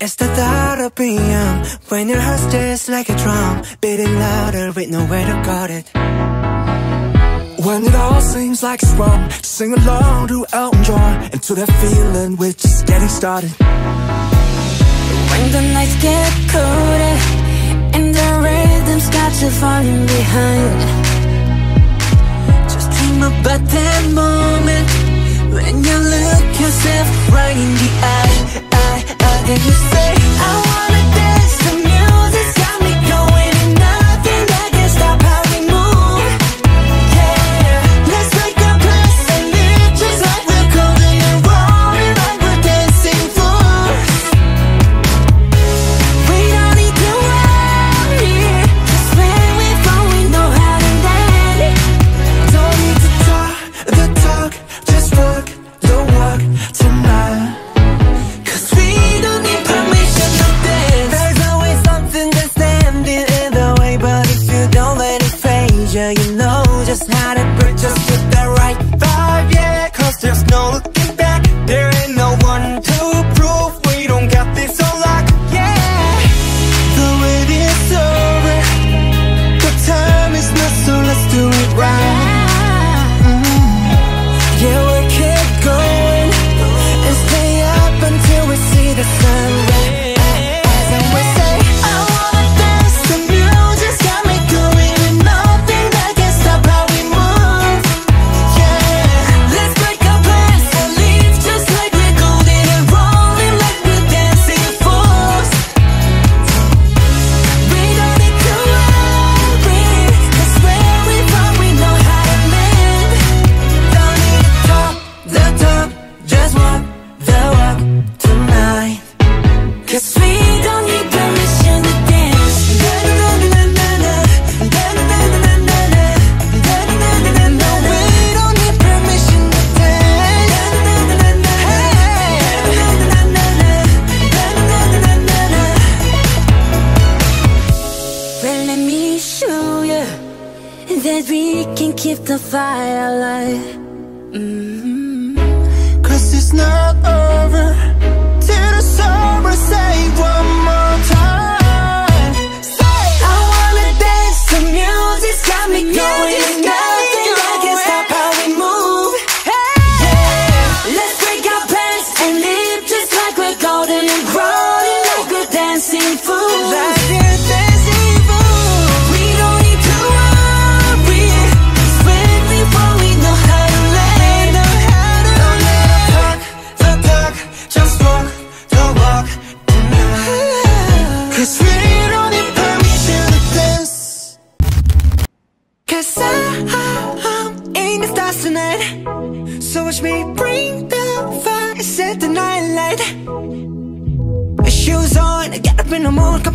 It's the thought of being when your heart's just like a drum, beating louder with nowhere to guard it. When it all seems like it's wrong, just sing along to Elton John and to that feeling we're just getting started. When the nights get colder and the rhythm's got you falling behind, just dream about that moment when you look yourself right in the eye other you say I want Giant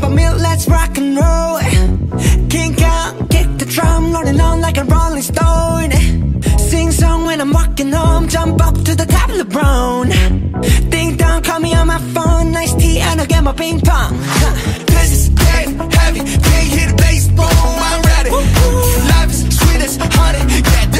Grab a meal, let's rock and roll King Kong, kick the drum Rolling on like a rolling stone Sing song when I'm walking home Jump up to the top of LeBron Ding dong, call me on my phone Nice tea and I'll get my ping pong huh. This is getting heavy Can't hit a boom. I'm ready Life is sweet as honey, yeah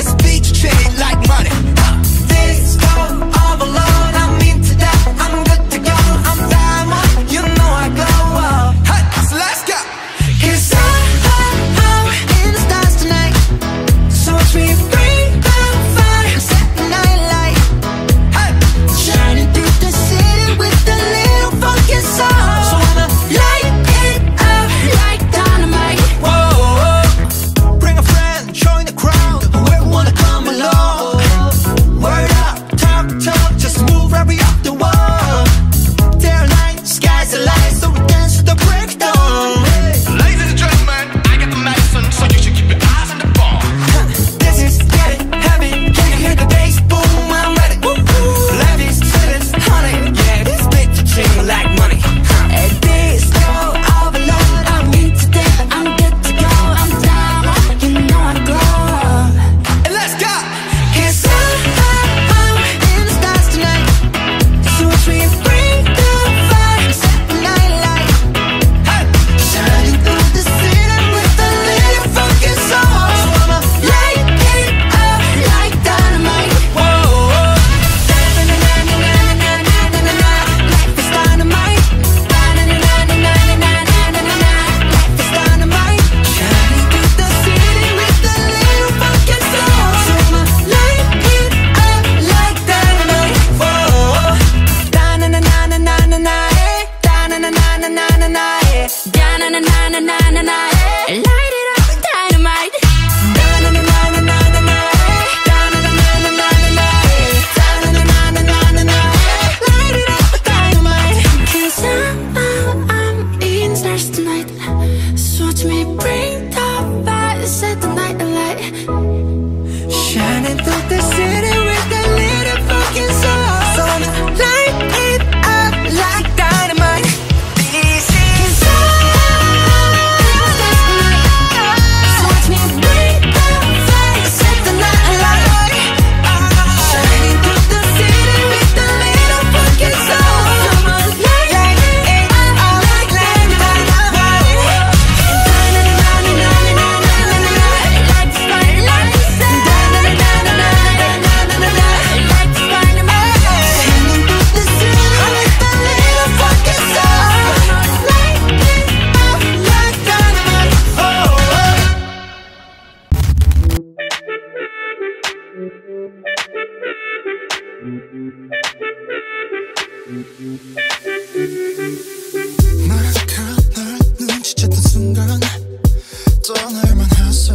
떠날만 했어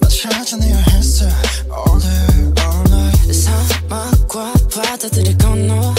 나 찾아내야 했어. All day all night. 사막과 바다들을 건너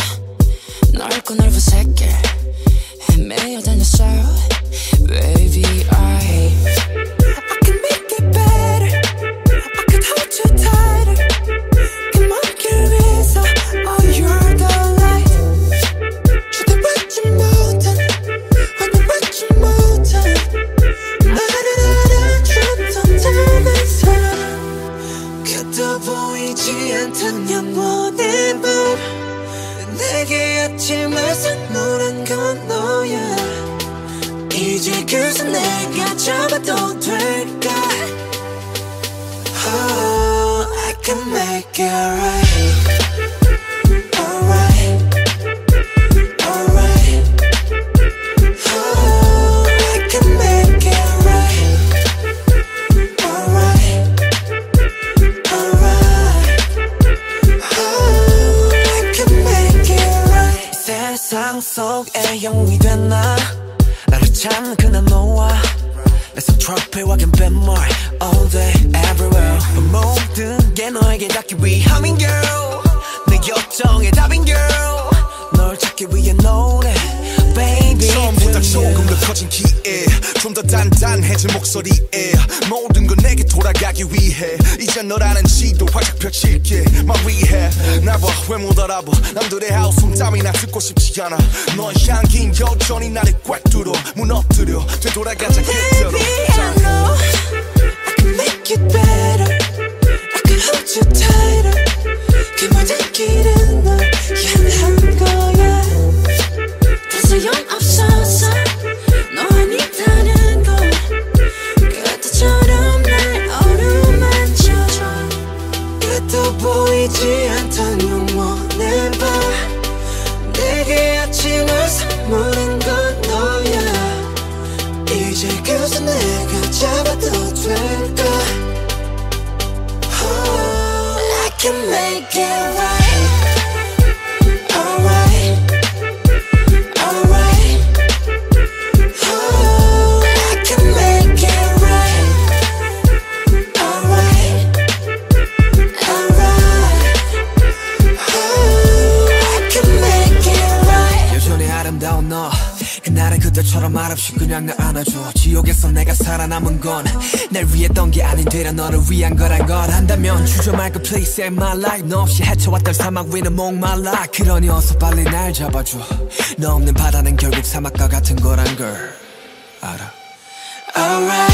속에 영웅이 됐나? 나를 찾는 그날 너와 내 손 트로피와 갬뱀물 All day everywhere. 모든 게 너에게 닿기 위함인 girl. 내 요청의 답인 girl. 널 찾기 위해 노래 baby 처음보다 조금 더 커진 기에 좀 더 단단해진 목소리에 모든 건 내게 돌아가기 위해 이제 너라는 지도 활짝 펼칠게 말 위해 나봐 왜 못 알아봐 남들의 하우스 땀이나 듣고 싶지 않아 너의 향긴 여전히 나를 꽉 뚫어 무너뜨려 되돌아가자 그대로 Baby, I know I can make it better. I can hold you tighter. 그 모든 길은 널 향한. 더 소용없어서 너 아니다는 걸 그때처럼 날 어루만져 끝도 보이지 않던 영원의 밤. 내게 아침을 선물한 건 너야. 이제 그새 내가 잡아도 될까? Oh, I can make it 안아줘. 지옥에서 내가 살아남은 건 날 위했던 게 아닌 되려 너를 위한 거란 걸. 안다면 주저 말고 please save my life. 너 없이 헤쳐왔던 사막 위는 목말라. 그러니 어서 빨리 날 잡아줘. 너 없는 바다는 결국 사막과 같은 거란 걸. 알아. Alright,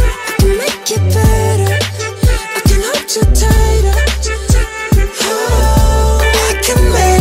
I can make it better. I can hold you tighter. Oh, I can make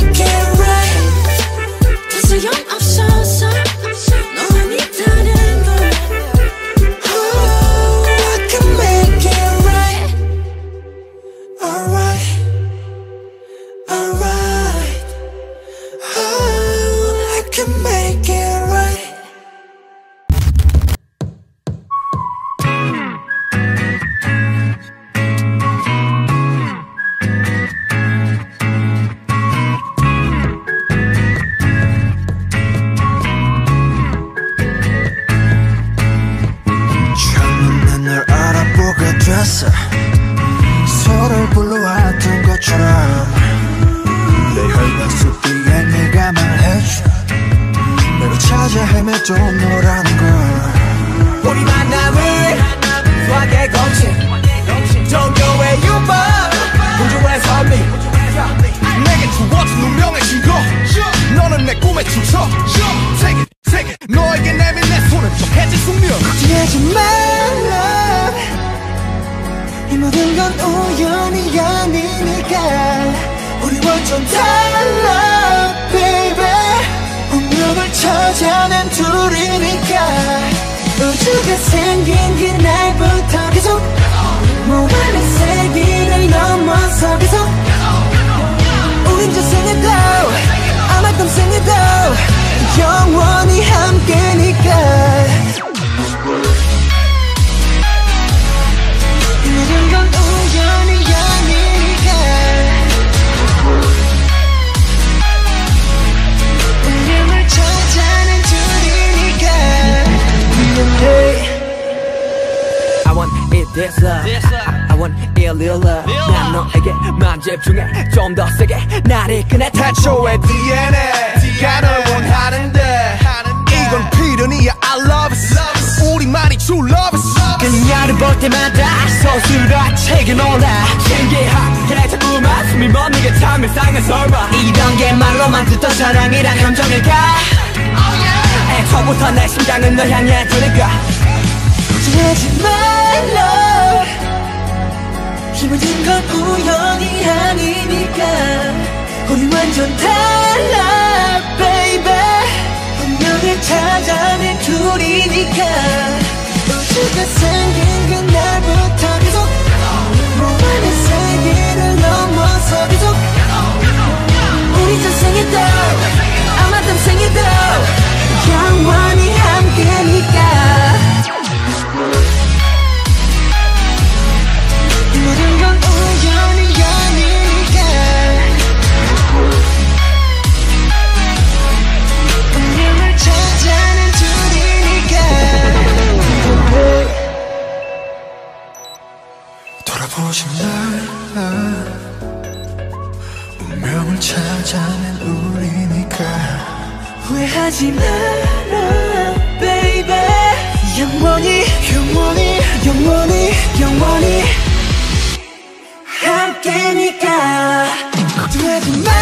넘어서. 계속 우린 저생에도 아마 땀생에도 영원히 함께니까. 모든 건 우연이 아니니까. 운명을 찾아낸 둘이니까. I want it this love Real love 난 너에게 만 집중해 좀 더 세게 나를 꺼내 태초의 DNA가 널 원하는데. 이건 필연이야. I love it 우리만이 true love it 그녀를 볼 때마다 서술아 책을 몰라 신기하게 자꾸만 숨이 멎는 게참 일상의 설마. 이런 게 말로만 듣던 사랑이란 감정일까? 애초부터 내 심장은 널 향해 두니까 완전 달라 baby. 운명을 찾아낸 둘이니까. 우주가 생긴 그날부터 계속 모험의 세계를 넘어서 계속 우리 전생에도 아마 땀생에도. 영원 하지 마라 baby. 영원히 영원히 영원히 영원히 함께니까. 걱정하지 말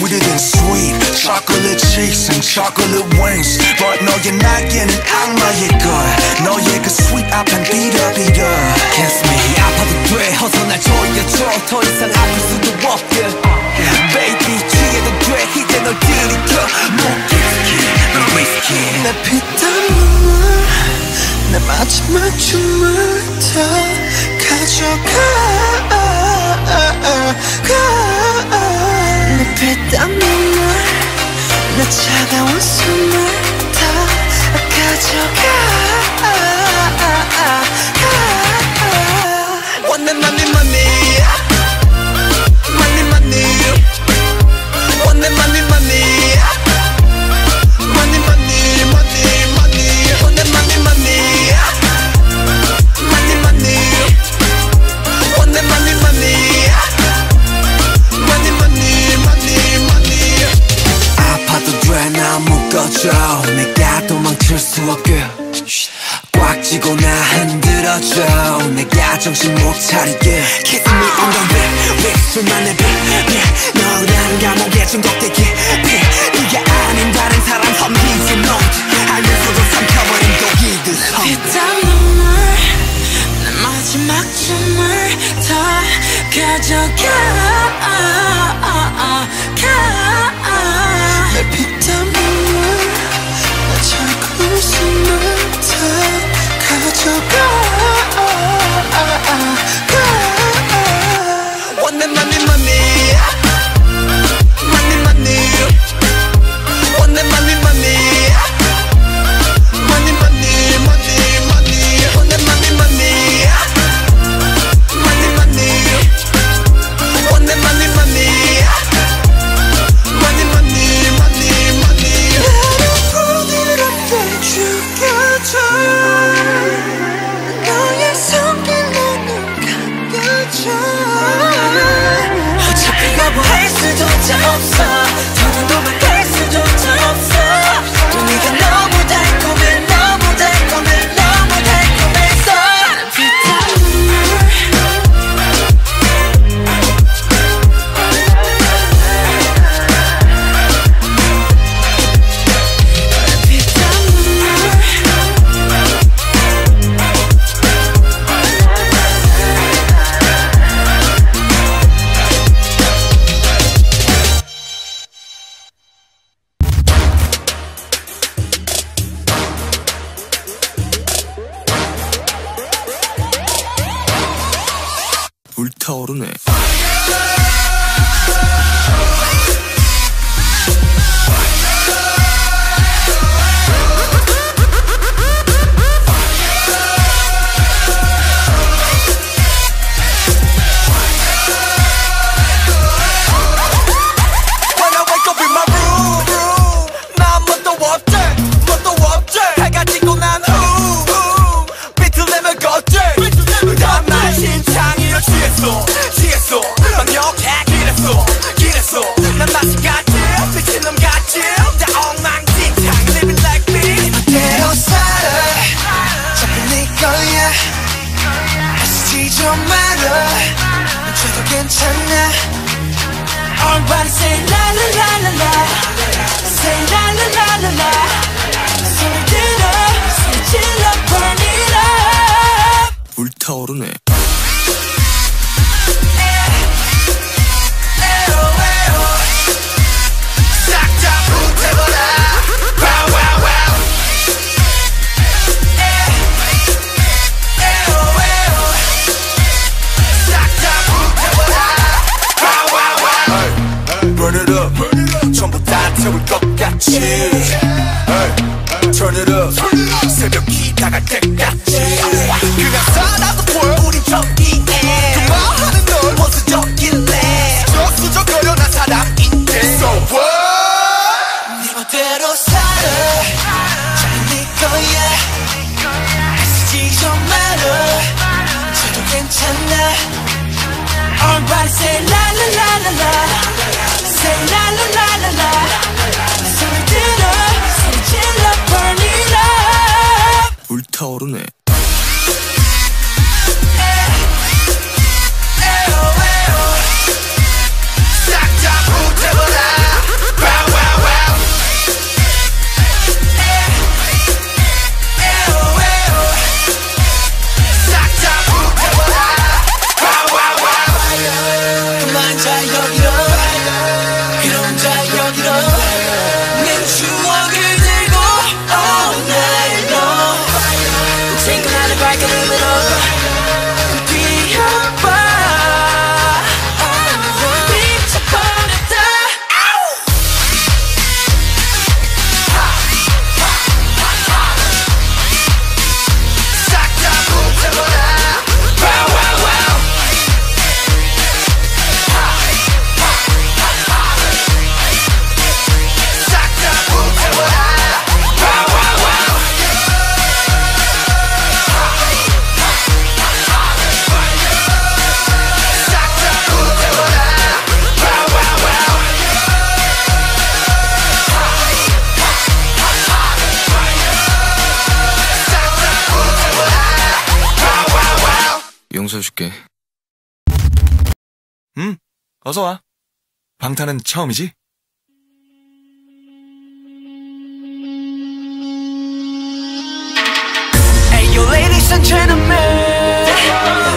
sweeter than sweet. Chocolate cheeks and chocolate wings. But no you're not getting 악마일걸 너의 그 sweet 앞엔 비려비려 Kiss me. 아파도 돼 어서 날 조여줘 더 이상 아플 수도 없게 Baby 취해도 돼 이제 널 들이켜 목기스키 널 위스키 내 피땀 눈물 내 마지막 춤을 다 가져가 땀 눈물 내 차가운 숨을 다 가져가. 정신 못 차리게. Kiss me on the back 백수만의 back 너라는 감옥에 중독되게 이게 아닌 다른 사람 섬기지 뭐. 못 알면서도 삼켜버린 독이듯 피땀 눈물 내 마지막 춤을 다 가져가. Cheers. Hey, turn it up. 어서 와. 방탄은 처음이지?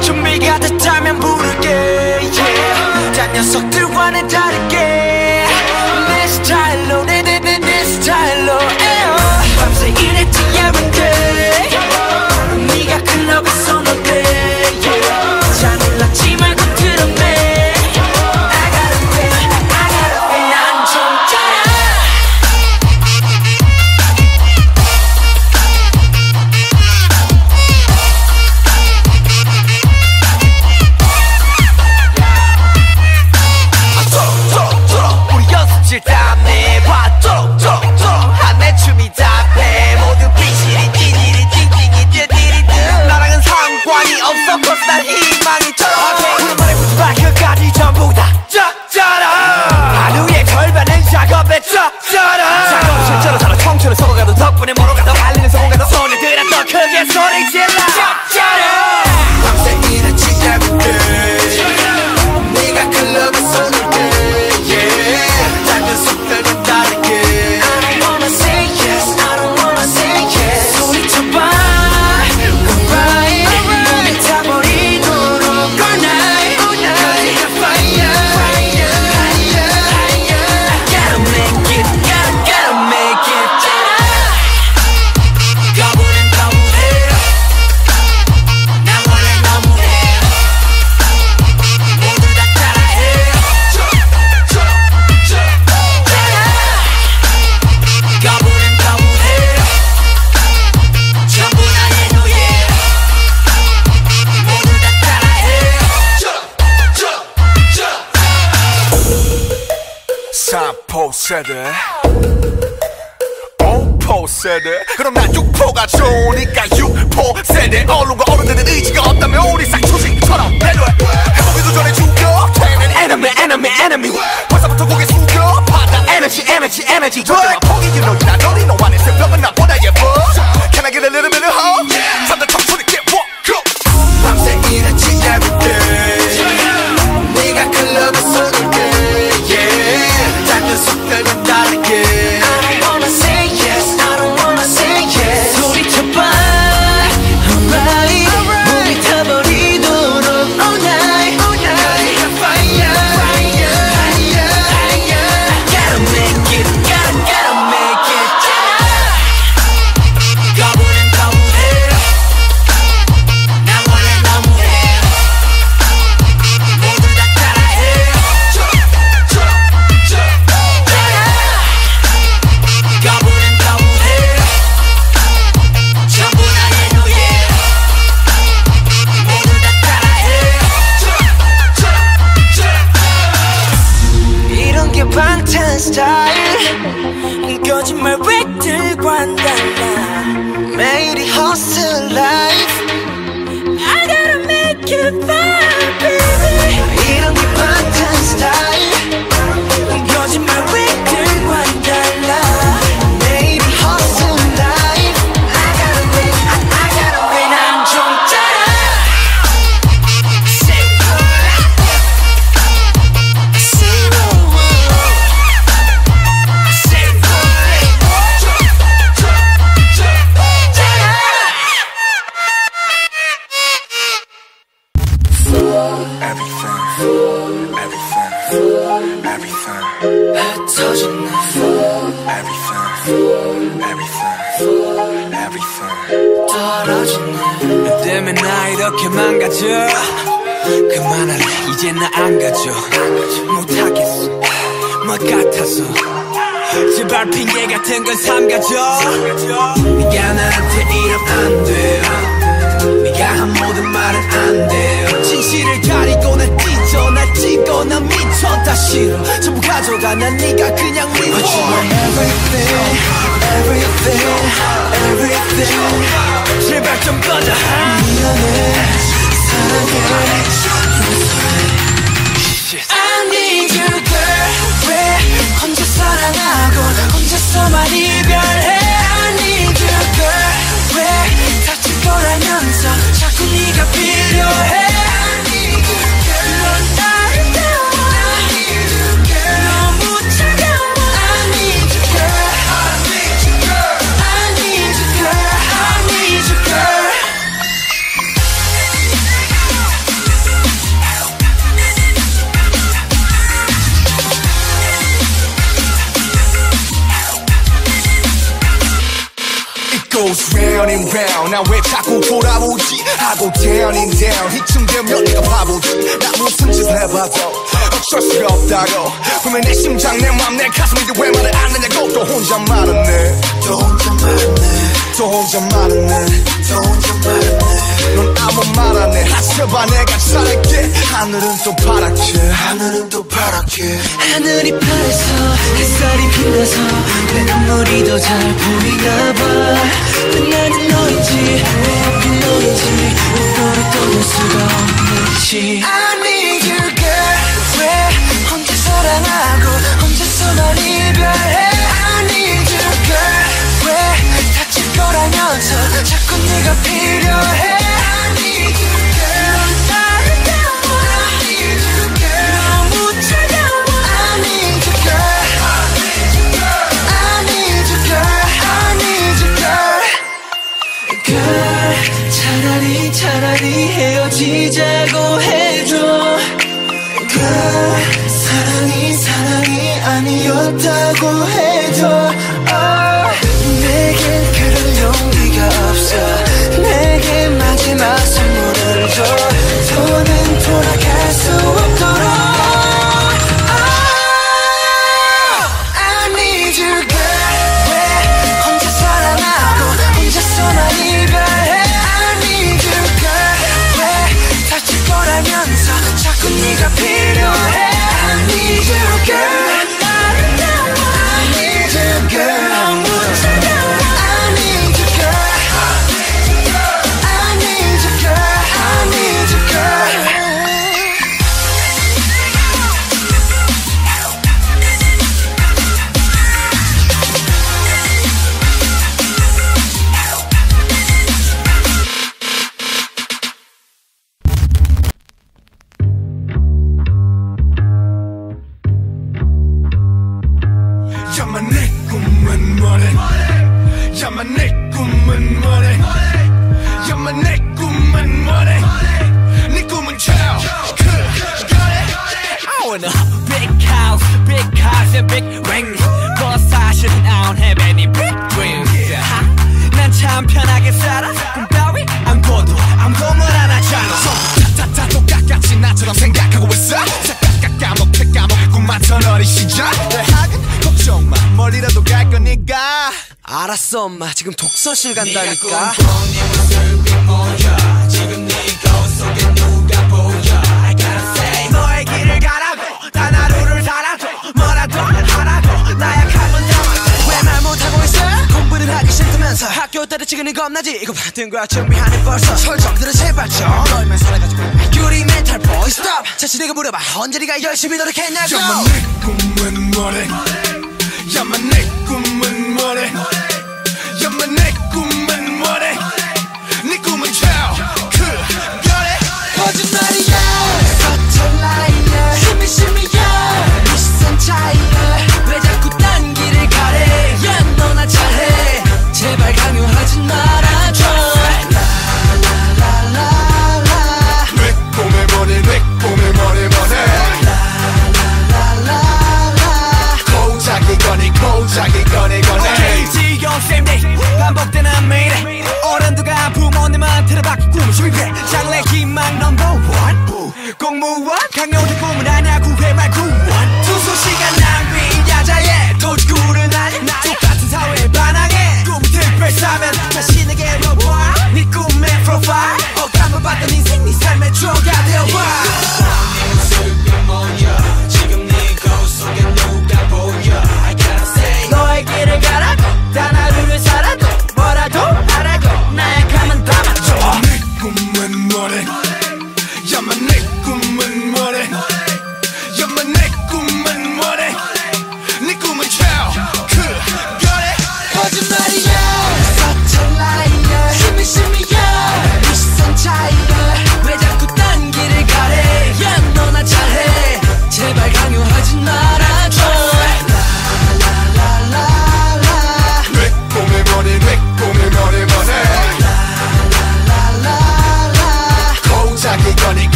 준비가 됐다면 부를게. Yeah. 딴 녀석들과는 다르게. 크게 소리질러 energy. What? Talking you know you not know they know 싫어 전부 가져가 난 네가 그냥 미워 Everything, everything, everything 제발 좀 꺼져 미안해 I need you girl 왜 혼자 사랑하고 혼자서만 이별해 I need you girl 왜 다칠 거라면서 자꾸 네가 필 round and round. 나 왜 자꾸 돌아오지 하고 down and down. 이쯤 되면 내가 바보지 나 무슨 짓을 해봐도 어쩔 수가 없다고 분명 내 심장 내 맘 내 가슴인데 왜 말을 안 하냐고 또 혼자 말았네 또 혼자 말았네 또 혼자 말았네 말 안해 하셔봐 내가 잘할게. 하늘은 또 파랗게. 하늘은 또 파랗게. 하늘이 파래서 햇살이 빛나서 내 눈물이 더 잘 보이나 봐근 나는 너인지 내 앞이 너인지 너를 떠날 수가 없는지. I need you girl. 왜 혼자 사랑하고 혼자서만 이별해? I need you girl. 왜 다칠 거라면서 자꾸 네가 필요해 차라리 헤어지자고 해줘 girl 사랑이 사랑이 아니었다고 해줘 oh. 난참 편하게 살아? 꿈 따위 안 꿔도 아무도 안 하잖아. 다다 똑같이 나처럼 생각하고 있어? 싹 까먹게 꿈만던 어린 시절? 내 학은 걱정 마. 멀리라도 갈 거니까. 알았어 엄마. 지금 독서실 간다니까. 너의 싫다면서 학교 때려치기는 겁나지? 이거 봐 등교할 준비하네 벌써. 철 좀 들어 제발 좀 너 입만 살아가지고. 유리 멘탈 boy stop 자신에게 물어봐. 언제 네가 열심히 노력했냐고. 얌마 네 꿈은 뭐니? 얌마 네 꿈은 뭐니? 얌마 네 꿈은 뭐니? 네 꿈은 child 그 별에 거짓말이야. such a liar see me see me ya. 위선자야